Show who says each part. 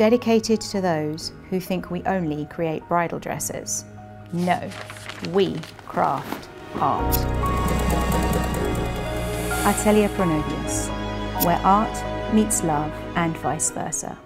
Speaker 1: dedicated to those who think we only create bridal dresses. No, we craft art. Atelier Pronovias, where art meets love and vice versa.